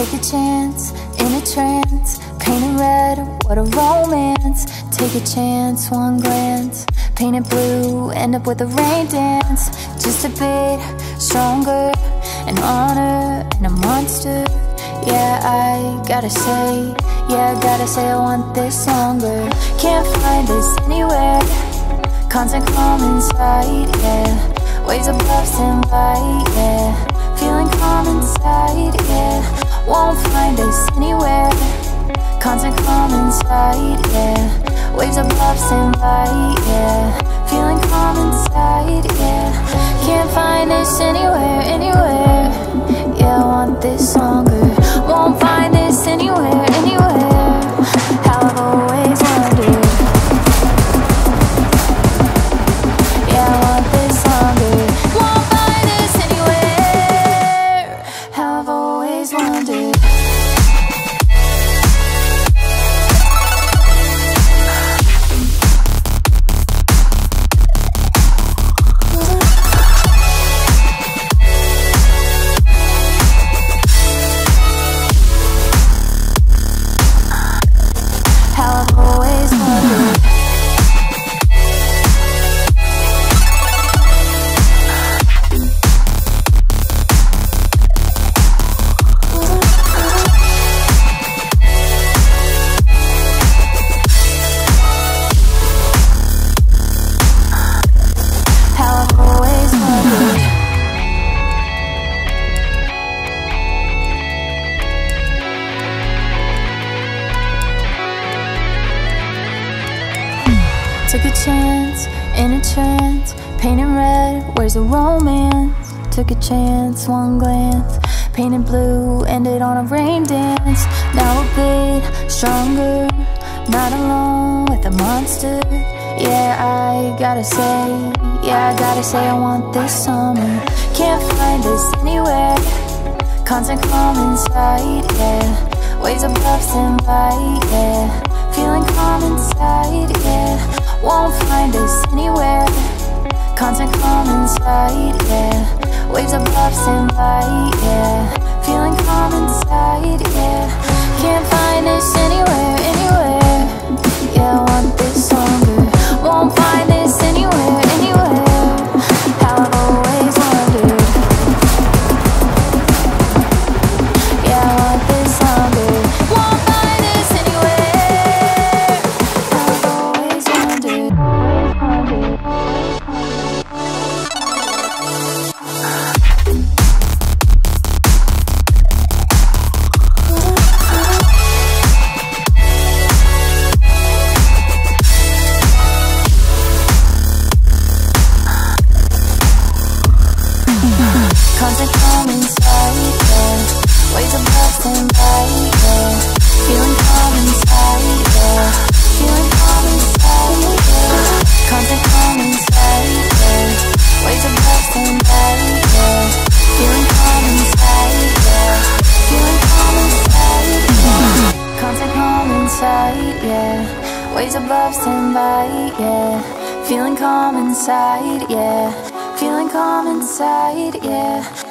Take a chance, in a trance Painted red, what a romance. Take a chance, one glance Painted blue, end up with a rain dance. Just a bit stronger An honor and a monster. Yeah, I gotta say Yeah, I gotta say I want this longer. Can't find this anywhere. Constant calm inside, yeah. Waves above stand by, yeah. Feeling calm inside, yeah inside, yeah. Waves above stand by, yeah. Feeling calm inside, yeah. Can't find us anywhere, anywhere. Yeah, I want this longer. Won't find this anywhere, anywhere. How I've always wondered. Yeah, I want this longer. Won't find this anywhere. How I've always wondered Took a chance, in a trance Painted red, where's the romance? Took a chance, one glance Painted blue, ended on a rain dance. Now a bit stronger Not alone with a monster. Yeah, I gotta say Yeah, I gotta say I want this summer. Can't find this anywhere. Constant calm inside, yeah. Waves above stand by, yeah Feeling calm inside, inside, yeah. Waves above stand by, yeah. Feeling calm inside, yeah. Can't find us anywhere, anywhere. Yeah, I want this Constant calm inside, yeah Waves above stand by, yeah Feeling calm inside, yeah Feeling calm inside, yeah Constant calm inside, yeah above by, yeah Feeling calm inside, yeah Feeling calm inside, yeah calm inside, yeah Waves above stand by, yeah Feeling calm inside, yeah Feeling calm inside, yeah